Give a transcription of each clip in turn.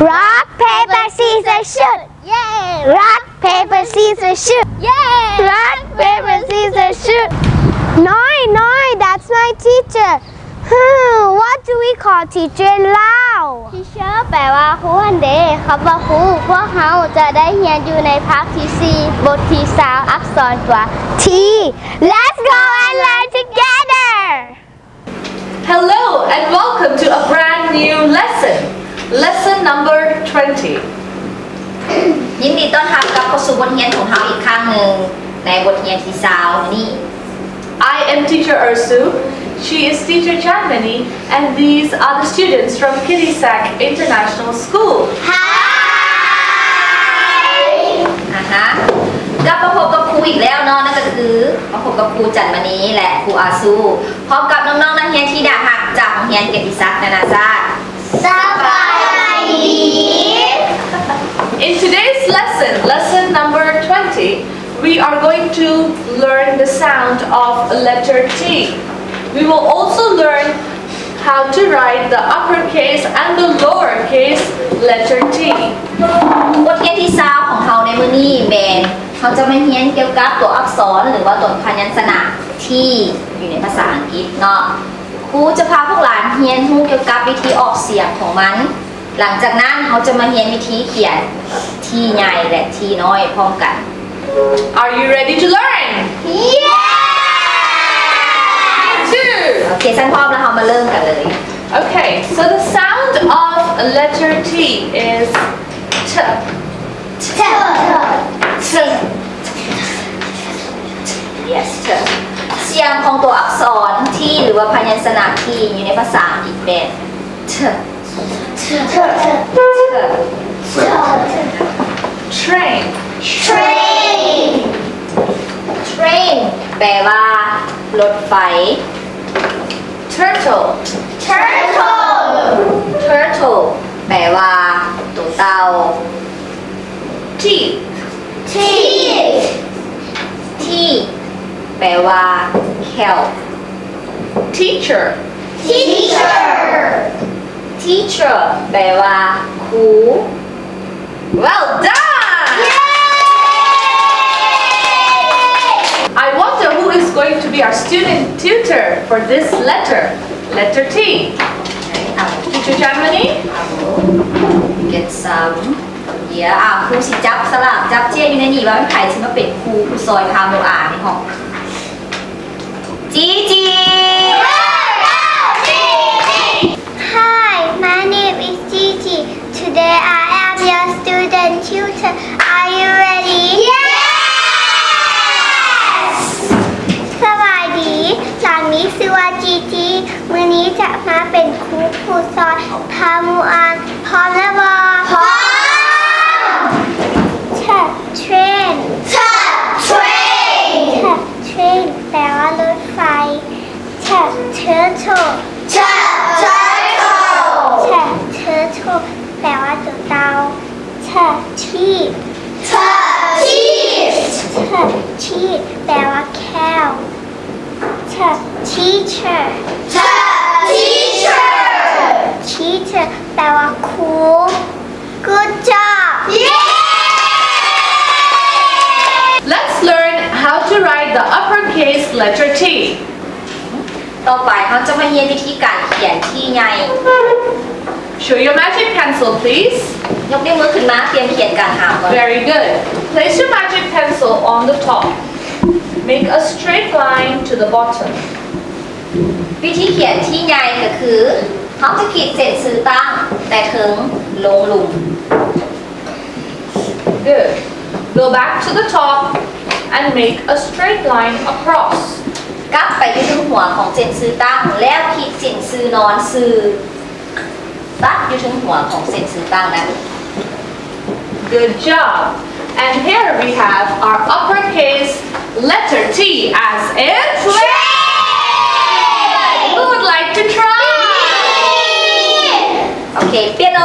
rock paper scissors shoot Yay! rock paper scissors shoot Yay! rock paper scissors shoot Noi Noi that's my teacher hmm, what do we call teacher in Lao ทีเชอร์แปลว่าครูฮันเดย์คำว่าครูพวกเขาจะได้เรียนอยู่ในภาคที่ 4 บทที่สามอักษรตัว T let's go and learn together Hello and welcome to a brand new lesson. Lesson number 20. ยินดีต้อนรับกลับเข้าสู่บทเรียนของเราอีกครั้งหนึ่งในบทเรียนที่สาวนี่ I am teacher Ursu. She is teacher Janmani and these are the students from Kirisak International School. อะฮะกลับมาพบกับครูอีกแล้วเนาะนั่นก็คือมาพบกับครูจันมณีและครูอาซูพร้อมกับน้องๆนักเรียนที่ดาหักจากโรงเรียนเกียรติศักดิ์นานาชาติ In today's lesson, lesson number 20, we are going to learn the sound of letter T. We will also learn how to write the uppercase and the lowercase letter T. บทเรียนที่สาวของเราในมือนี้เบนเขาจะมาเรียนเกี่ยวกับตัวอักษรหรือว่าตัวพยัญชนะที่อยู่ในภาษาอังกฤษเนาะครูจะพาพวกหลานเรียนรู้เกี่ยวกับวิธีออกเสียงของมัน หลังจากนั้นเขาจะมาเรียนวิธีเขียนที่ใหญ่และที่น้อยพร้อมกัน Are you ready to learn? Two. โอเคฉันพร้อมแล้วเรามาเริ่มกันเลย Okay, so the sound of letter T is T. T. yes เธอเสียงของตัวอักษรที่หรือว่าพยัญชนะที่อยู่ในภาษาอังกฤษเป็นเธอเธอเธอ Train. Train train แปลว่ารถไฟ Turtle. Turtle turtle แปลว่าตัวเต่า Teeth. Teeth ที่ แปลว่า kelp Teacher. Teacher teacher, Bella cool. Well done! I wonder who is going to be our student tutor for this letter, letter T. Okay, teacher Chanmany. Get some. Yeah, ah, who's it? Jab salam. Jab jie yun ni wa, kai chima pek ku, ku soi ka mo a ni hong. Gigi! Hi, my name is Gigi. Today I am your student tutor. Are you ready? Yes! สวัสดีหลังนี้ชื่อว่าจีจีมือนี้จะมาเป็นครูผู้สอนพามูอานพร้อมแล้วบอพร้อม letter T. ต่อไปเขาจะมาเรียนวิธีการเขียนที่ใหญ่ Show your magic pencil, please. ยกนิ้วมือขึ้นมาเตรียมเขียนการหาก่อน Very good. Place your magic pencil on the top. Make a straight line to the bottom. วิธีเขียนที่ใหญ่ก็คือเขาจะขีดเส้นสื่อตั้ง แต่ถึงลงหลุม Good. Go back to the top and make a straight line across. กลับไปที่ถึงหัวของเส้นสื่อตั้ง แล้วขีดเส้นสื่อนอนสื่อตัดอยู่ถึงหัวของเส้นสื่อตั้งนั้น Good job. And here we have our uppercase letter T as in Who would like to try? โอเค เปียโน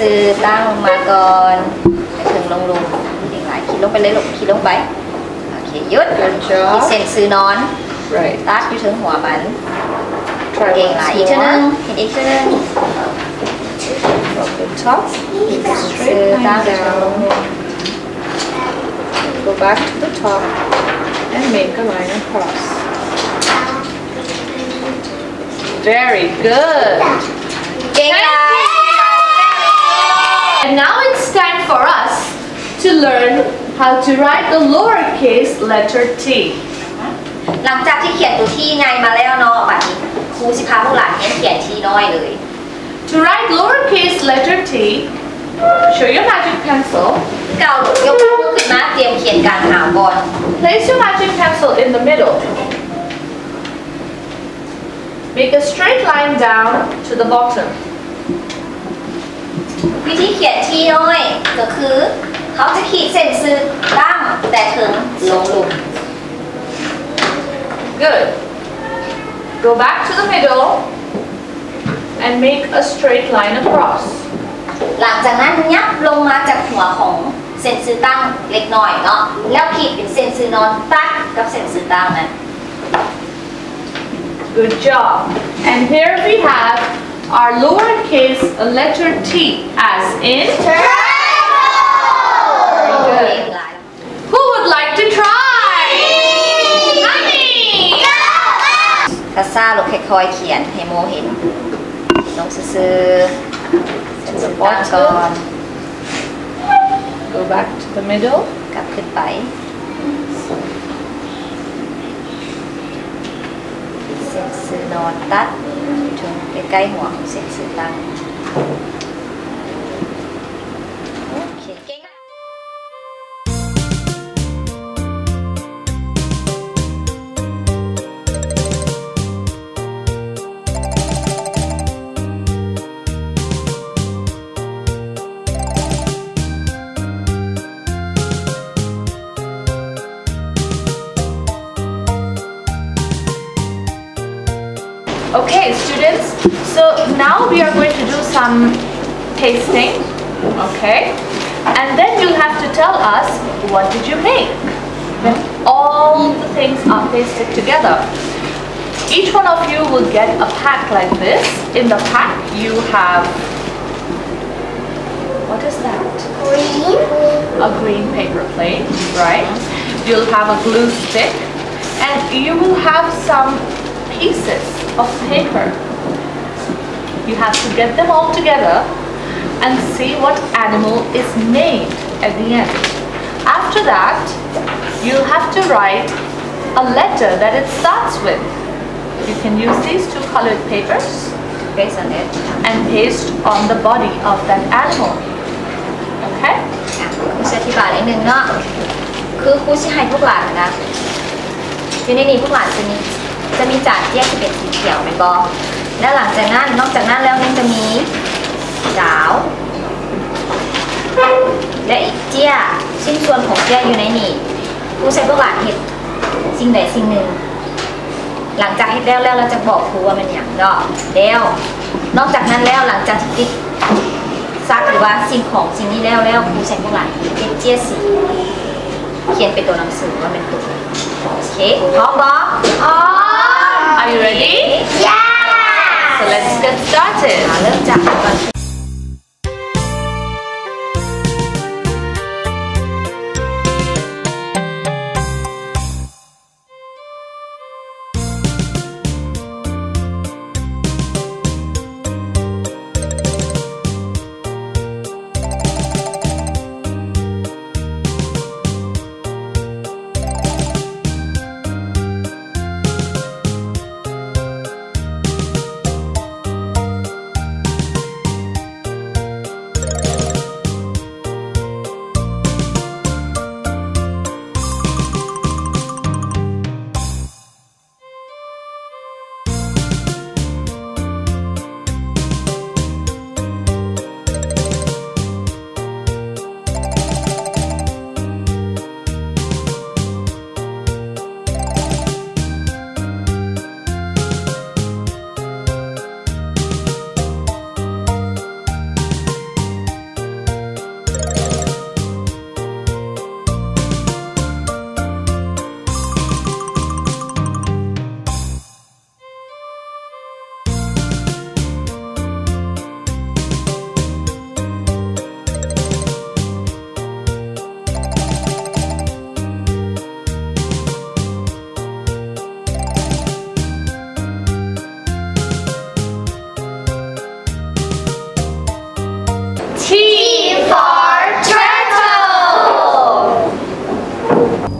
สื่อตั้งลงมาก่อนไปถึงลงหลุมเด็กห ลายขีดลงไปเลยลูกขีดลงไป โอเคหยุด Good ขีด job. เส้นสื่อนอน Right. ตัดอยู่ถึงหัวมัน Try เก่งหลาย once อีกเท่านึง more. เห็นอีกเท่านึง from the top. Make a ซื้อ straight ตั้ง line เดี๋ยว down. Go back to the top and make a line across. Very good. เก่งค่ะ And now it's time for us to learn how to write the lowercase letter t. หลังจากที่เขียนตัวที่ไงมาแล้วเนาะบัดนี้ครูสิพาพวกหลานเขียนเขียนที่น้อยเลย To write lowercase letter t, show your magic pencil. เก่ายกมือขึ้นมาเตรียมเขียนการหาก่อน Place your magic pencil in the middle. Make a straight line down to the bottom. วิธีเขียนที่น้อยก็คือ เขาจะขีดเส้นซื้อตั้งแต่ถึงลงหลุม Good. Go back to the middle and make a straight line across. หลังจากนั้นยับลงมาจากหัวของเส้นซื้อตั้งเล็กน้อยเนาะแล้วขีดเป็นเส้นซื้อนอนตัดกับเส้นซื้อตั้งนั้น Good job. And here we have our lowercase letter t as in Very good. Who would like to try? Honey! กาซ่าลูกค่อยๆเขียนให้โมเห็นลงซื้อๆซื้อตั้งก่อน Go back to the middle. กลับขึ้นไป เส้นซื้อนอนตัดถึงใกล้ๆหัวของเส้นซื้อตั้ง now we are going to do some tasting. Okay. And then you'll have to tell us what did you make when all the things are pasted together. Each one of you will get a pack like this. In the pack you have what is that? Green. a green paper plate, right? You'll have a glue stick and you will have some pieces of paper. You have to get them all together and see what animal is made at the end. After that, you'll have to write a letter that it starts with. You can use these two colored papers based on it and paste on the body of that animal. Okay? อ่ะครูจะอธิบายนิดนึงเนาะ คือครูจะให้พวกหลานนะอยู่ในนี้พวกหลานจะมีจะมีจานแยกจะเป็นสีเขียวเป็นบอ แล้วหลังจากนั้นนอกจากนั้นแล้วยังจะมีดาว และอีกเจียชิ้นส่วนของเจียอยู่ในนี่ครูใช้พวกหลานเห็ดสิ่งใดสิ่งหนึ่ง หลังจากเห็ดแล้วแล้วเราจะบอกครูว่ามันอย่างเนาะแล้วนอกจากนั้นแล้วหลังจากที่ติดซักหรือว่าสิ่งของสิ่งนี้แล้วแล้วครูใช้พวกหลานเป็นเจียสีเขียนเป็นตัวหนังสือว่าเป็นตัวโอเคพร้อมบอ Are let's get started. มา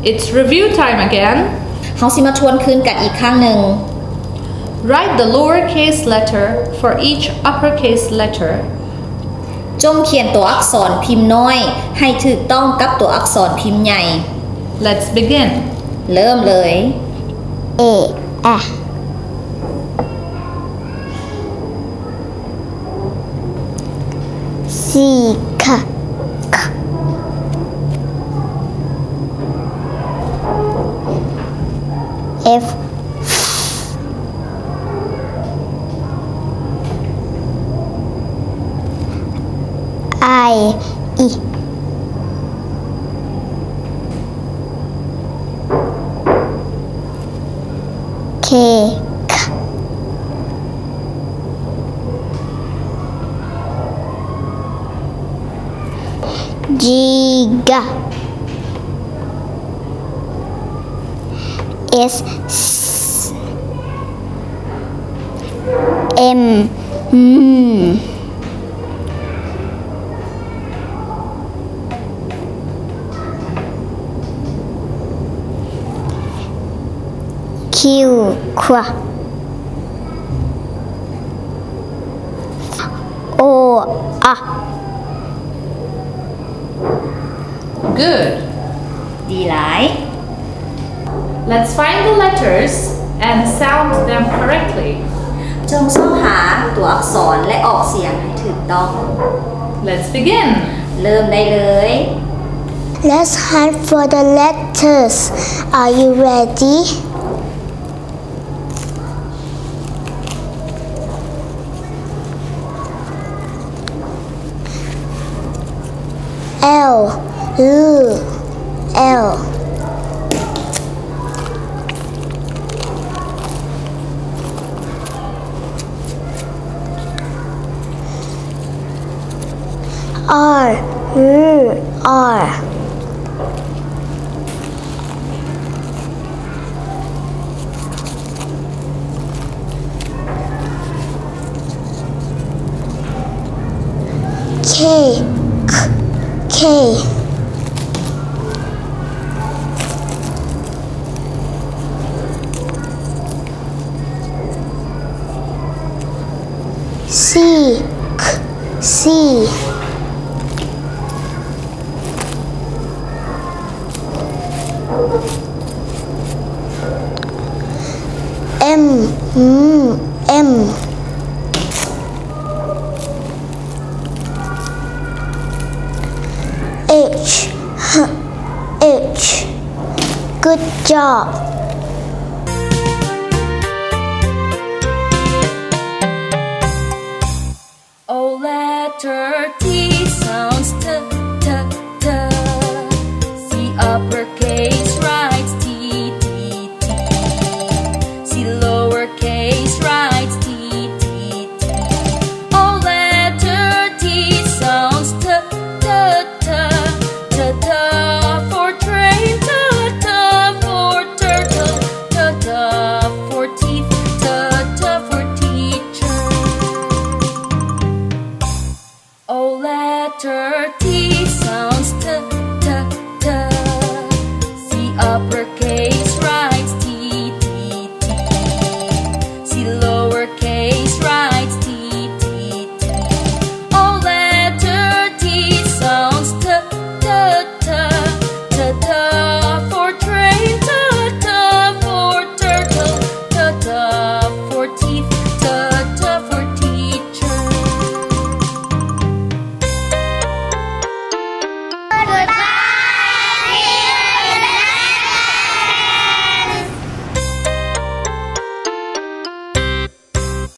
It's review time again. เฮาสิมาทวนคืนกันอีกครั้งหนึ่ง Write the lowercase letter for each uppercase letter. จงเขียนตัวอักษรพิมพ์น้อย ให้ถูกต้องกับตัวอักษรพิมพ์ใหญ่ Let's begin. เริ่มเลย A A C K K I E. K Giga. S S M. mm. Q Qua O A Good. ดีหลาย Let's find the letters and sound them correctly. จงซ่องหาตัวอักษรและออกเสียงให้ถูกต้อง Let's begin. เริ่มได้เลย Let's hunt for the letters. Are you ready? L. L. R R. R K K K C K C M mm, M H H Good job Letter